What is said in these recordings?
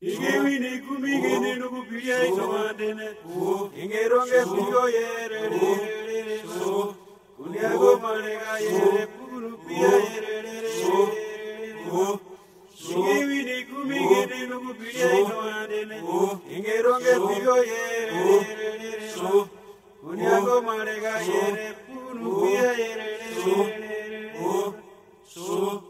Ingewini kumigini nugu piya isomadene. Ingeronge piyo yere re re re. Kunyago marega yere puru piya yere re re re. Ingewini kumigini nugu piya isomadene. Ingeronge piyo yere re re re. Kunyago marega yere puru piya yere re re re. So.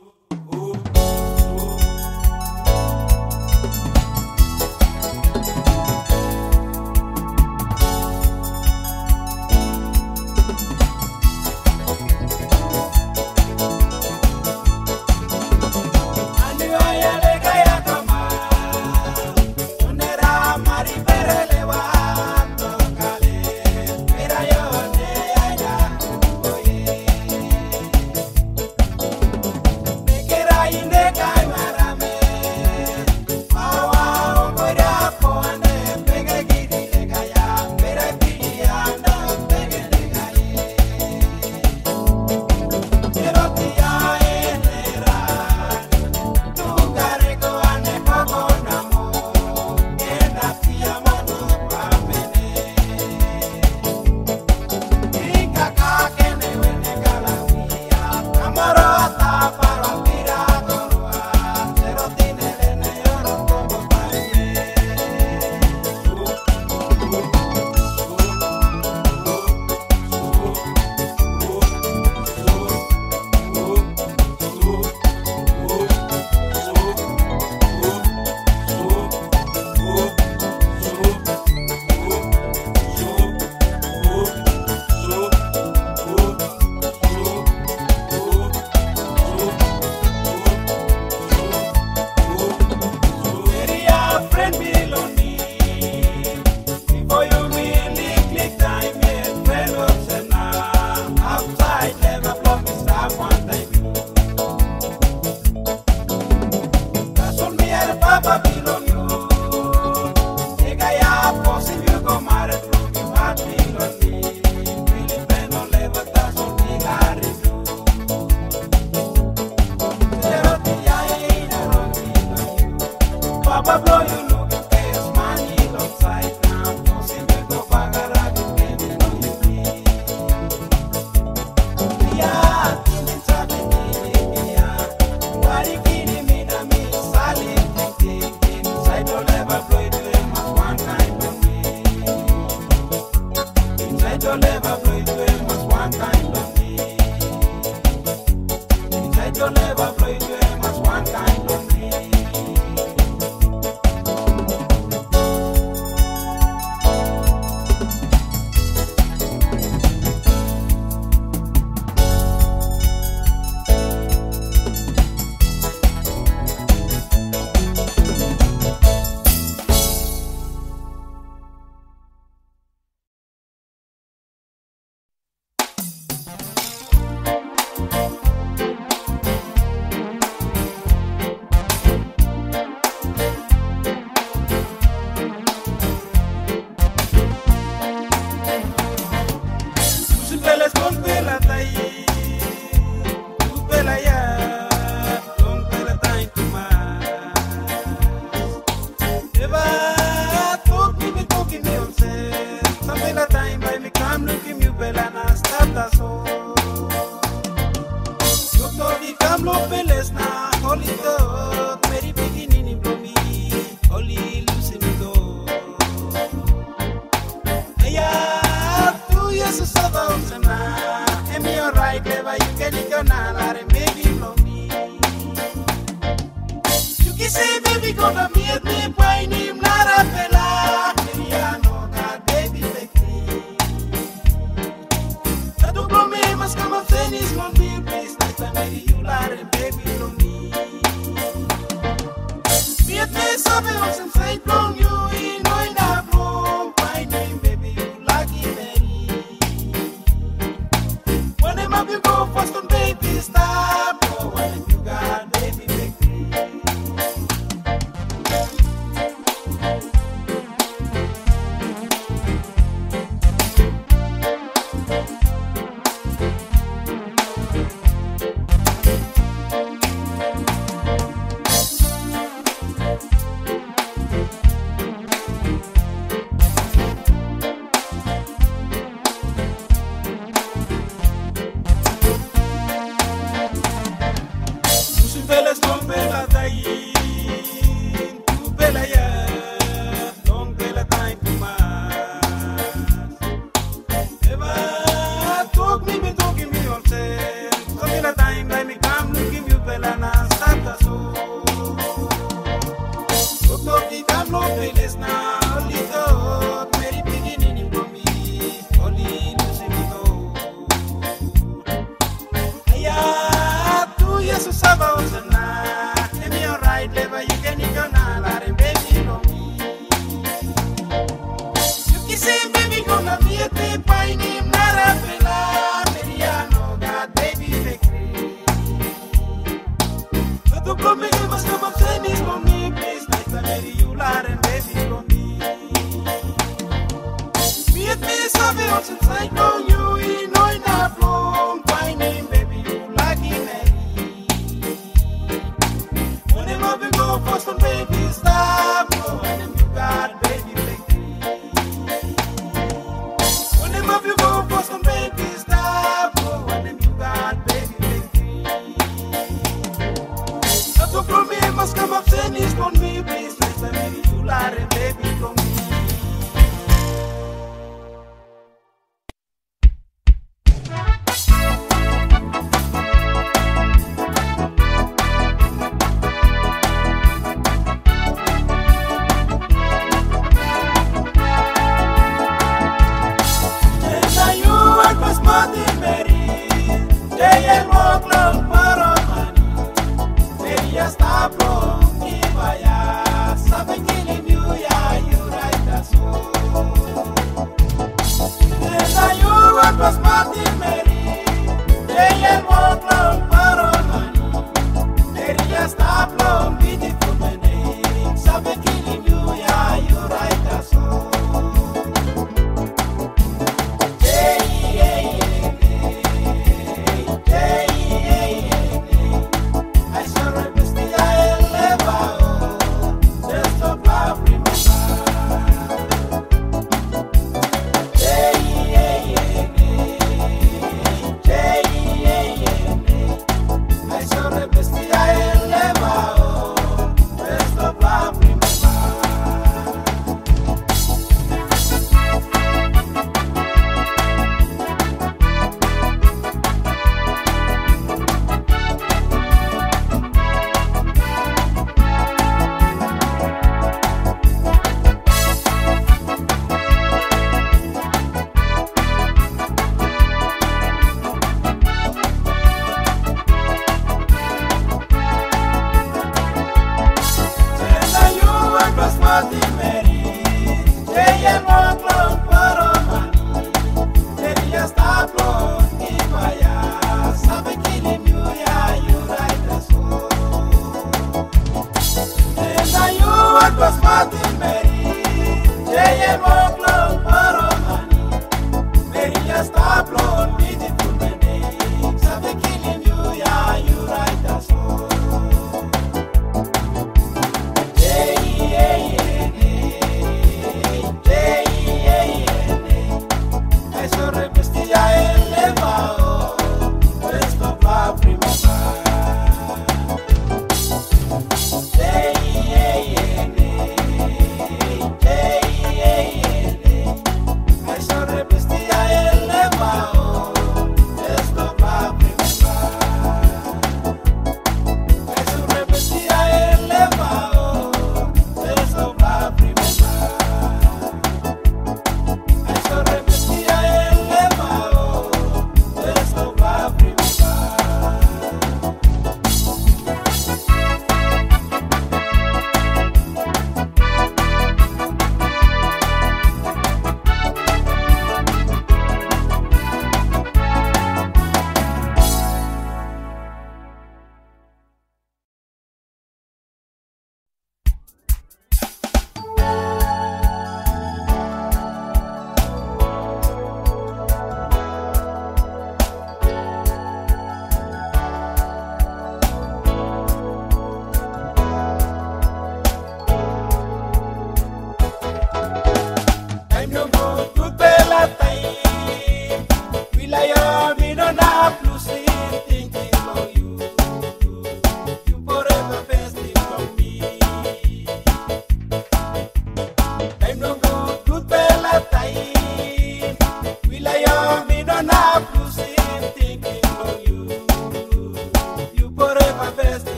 It's not I'm to take no Marcos Martin Meri, J.M. Oakland.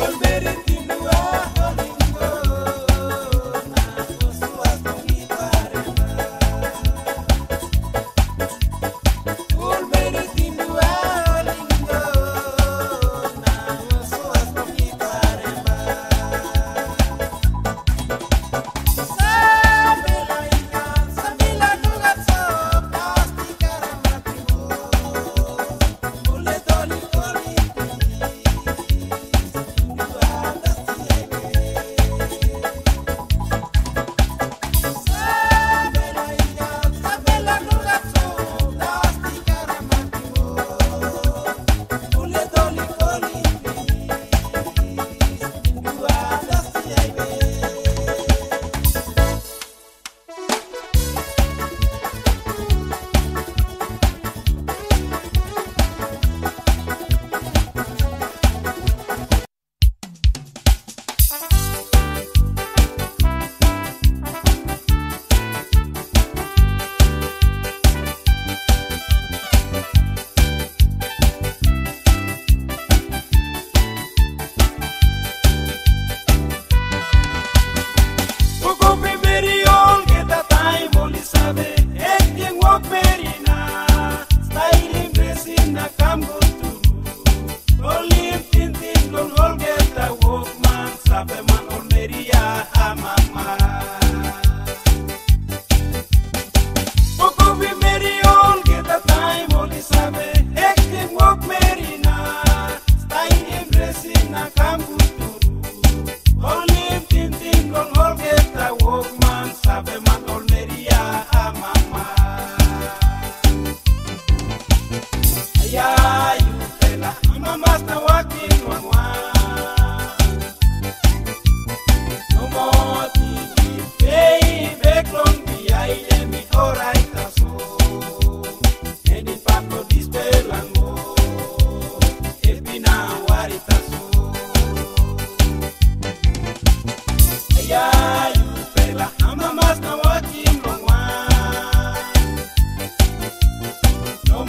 volveré.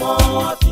more.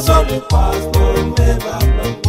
That's only past, never.